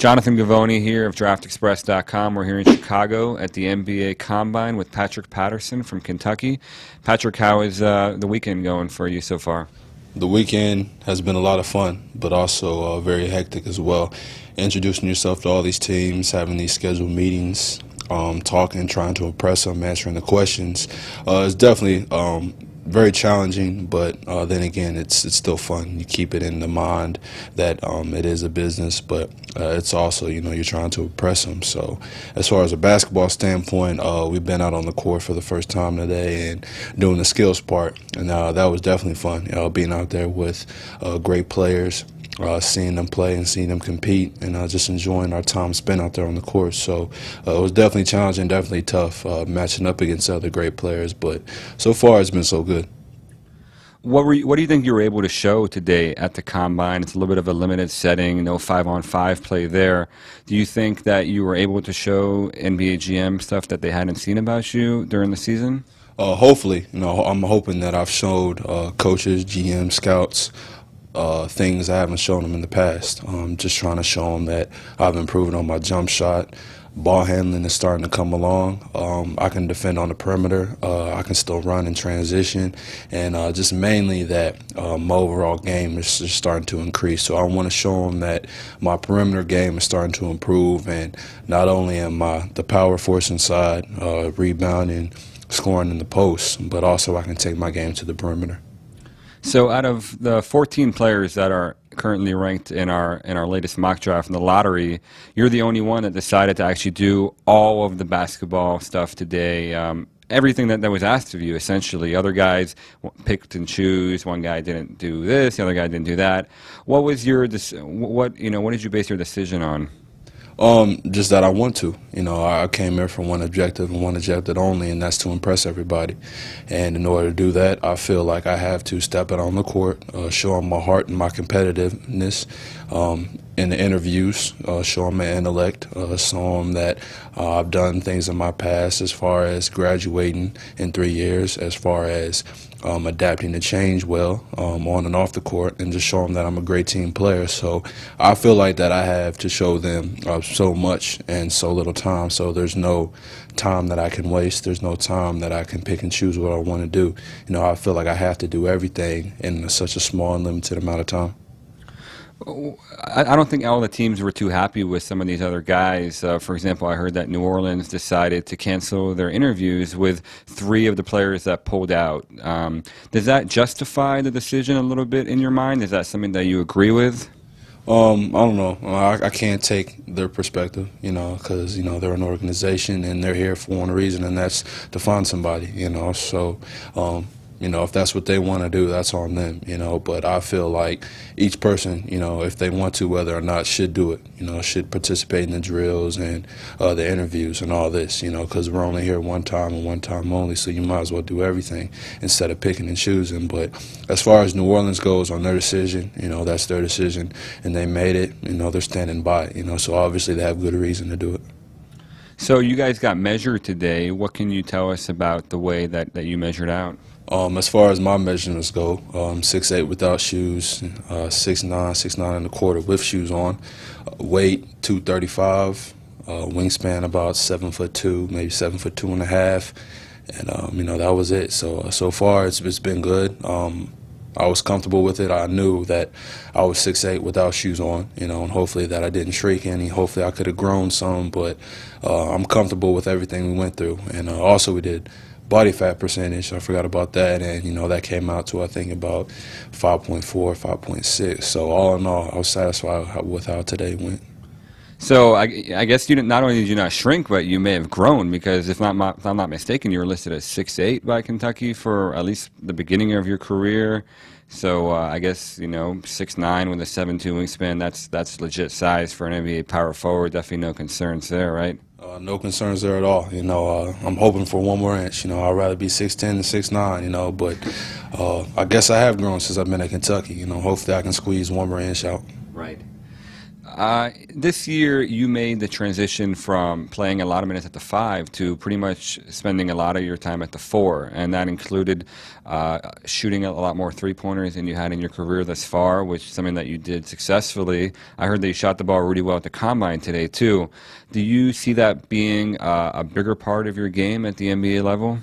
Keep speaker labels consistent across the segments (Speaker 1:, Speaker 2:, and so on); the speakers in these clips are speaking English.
Speaker 1: Jonathan Givony here of DraftExpress.com. We're here in Chicago at the NBA Combine with Patrick Patterson from Kentucky. Patrick, how is uh, the weekend going for you so far?
Speaker 2: The weekend has been a lot of fun, but also uh, very hectic as well. Introducing yourself to all these teams, having these scheduled meetings, um, talking, trying to impress them, answering the questions. Uh, it's definitely um, very challenging, but uh, then again, it's it's still fun. You keep it in the mind that um, it is a business, but uh, it's also you know you're trying to impress them. So, as far as a basketball standpoint, uh, we've been out on the court for the first time today and doing the skills part, and uh, that was definitely fun. You know, being out there with uh, great players uh, seeing them play and seeing them compete, and uh, just enjoying our time spent out there on the course. So uh, it was definitely challenging, definitely tough uh, matching up against other great players. But so far, it's been so good.
Speaker 1: What were you, what do you think you were able to show today at the combine? It's a little bit of a limited setting, no five on five play there. Do you think that you were able to show NBA GM stuff that they hadn't seen about you during the season?
Speaker 2: Uh, hopefully, you know, I'm hoping that I've showed uh, coaches, GM, scouts, uh, things I haven't shown them in the past. Um, just trying to show them that I've improved on my jump shot. Ball handling is starting to come along. Um, I can defend on the perimeter. Uh, I can still run in transition, and uh, just mainly that uh, my overall game is just starting to increase. So I want to show them that my perimeter game is starting to improve, and not only am I the power force inside, uh, rebounding, scoring in the post, but also I can take my game to the perimeter.
Speaker 1: So, out of the 14 players that are currently ranked in our in our latest mock draft in the lottery, you're the only one that decided to actually do all of the basketball stuff today. Um, everything that, that was asked of you, essentially. Other guys picked and choose. One guy didn't do this. The other guy didn't do that. What was your what you know? What did you base your decision on?
Speaker 2: Um, just that I want to. You know, I came here for one objective and one objective only, and that's to impress everybody. And in order to do that, I feel like I have to step it on the court, uh, show them my heart and my competitiveness um, in the interviews, uh, show them my intellect, uh, show them that uh, I've done things in my past as far as graduating in three years, as far as um, adapting to change well um, on and off the court, and just show them that I'm a great team player. So I feel like that I have to show them uh, so much and so little time. So there's no time that I can waste. There's no time that I can pick and choose what I want to do. You know, I feel like I have to do everything in such a small and limited amount of time.
Speaker 1: I don't think all the teams were too happy with some of these other guys. Uh, for example, I heard that New Orleans decided to cancel their interviews with three of the players that pulled out. Um, does that justify the decision a little bit in your mind? Is that something that you agree with?
Speaker 2: Um, I don't know. I, I, can't take their perspective, you know, because you know they're an organization and they're here for one reason, and that's to find somebody, you know. So um, you know, if that's what they want to do, that's on them, you know. But I feel like each person, you know, if they want to, whether or not, should do it, you know, should participate in the drills and uh, the interviews and all this, you know, because we're only here one time and one time only, so you might as well do everything instead of picking and choosing. But as far as New Orleans goes on their decision, you know, that's their decision, and they made it, you know, they're standing by it, you know, so obviously they have good reason to do it.
Speaker 1: So you guys got measured today. What can you tell us about the way that, that you measured out?
Speaker 2: Um, as far as my measurements go, um, six eight without shoes, uh, six nine, six nine and a quarter with shoes on, uh, weight two thirty five, uh, wingspan about seven foot two, maybe seven foot two and a half, and um, you know that was it. So so far it's it's been good. Um, I was comfortable with it. I knew that I was six eight without shoes on, you know, and hopefully that I didn't shrink any. Hopefully I could have grown some, but uh, I'm comfortable with everything we went through, and uh, also we did body fat percentage. I forgot about that, and you know that came out to I think about 5.4, 5.6. So all in all, I was satisfied with how today went.
Speaker 1: So I, I guess you didn't. only did you not shrink, but you may have grown because if, not, if I'm not mistaken, you were listed as six eight by Kentucky for at least the beginning of your career. So uh, I guess you know six nine with a seven two wingspan. That's that's legit size for an NBA power forward. Definitely no concerns there, right?
Speaker 2: Uh, no concerns there at all. You know, uh, I'm hoping for one more inch. You know, I'd rather be 6'10 than 6'9, you know, but uh, I guess I have grown since I've been at Kentucky. You know, hopefully I can squeeze one more inch out.
Speaker 1: Right. Uh, this year, you made the transition from playing a lot of minutes at the five to pretty much spending a lot of your time at the four, and that included uh, shooting a lot more three pointers than you had in your career thus far, which is something that you did successfully. I heard that you shot the ball really well at the combine today too. Do you see that being uh, a bigger part of your game at the NBA level?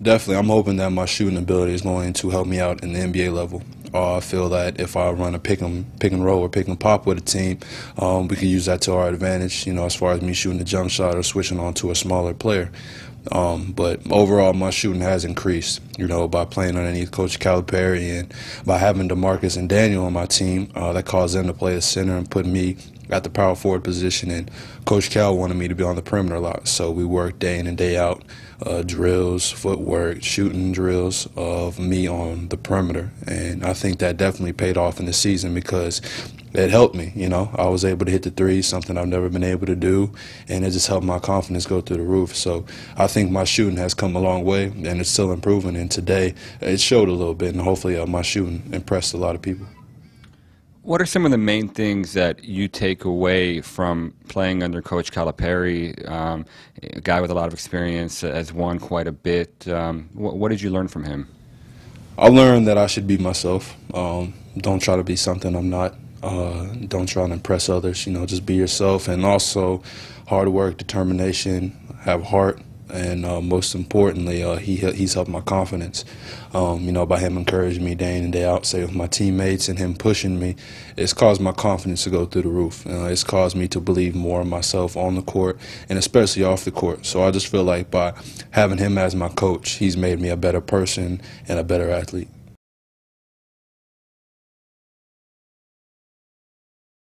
Speaker 2: Definitely, I'm hoping that my shooting ability is going to help me out in the NBA level. Uh, I feel that if I run a pick and pick and roll or pick and pop with a team, um, we can use that to our advantage. You know, as far as me shooting a jump shot or switching on to a smaller player. Um, but overall, my shooting has increased. You know, by playing underneath Coach Calipari and by having Demarcus and Daniel on my team, uh, that caused them to play the center and put me at the power forward position. And Coach Cal wanted me to be on the perimeter a lot, so we worked day in and day out, uh, drills, footwork, shooting drills of me on the perimeter. And I think that definitely paid off in the season because it helped me. You know, I was able to hit the three, something I've never been able to do, and it just helped my confidence go through the roof. So I think my shooting has come a long way, and it's still improving. And today, it showed a little bit, and hopefully, uh, my shooting impressed a lot of people.
Speaker 1: What are some of the main things that you take away from playing under Coach Calipari, um, a guy with a lot of experience, has won quite a bit? Um, what, what, did you learn from him?
Speaker 2: I learned that I should be myself. Um, don't try to be something I'm not. Uh, don't try to impress others. You know, just be yourself, and also hard work, determination, have heart, and uh, most importantly, uh, he he's helped my confidence. Um, you know, by him encouraging me day in and day out, say with my teammates, and him pushing me, it's caused my confidence to go through the roof. Uh, it's caused me to believe more in myself on the court, and especially off the court. So I just feel like by having him as my coach, he's made me a better person and a better athlete.